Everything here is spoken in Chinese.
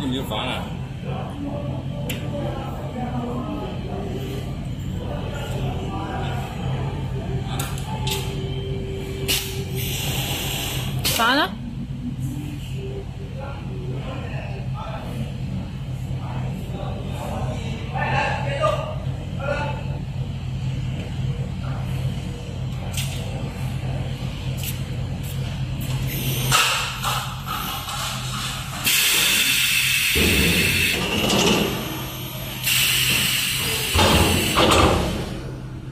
有没有发了？发了。Yeah.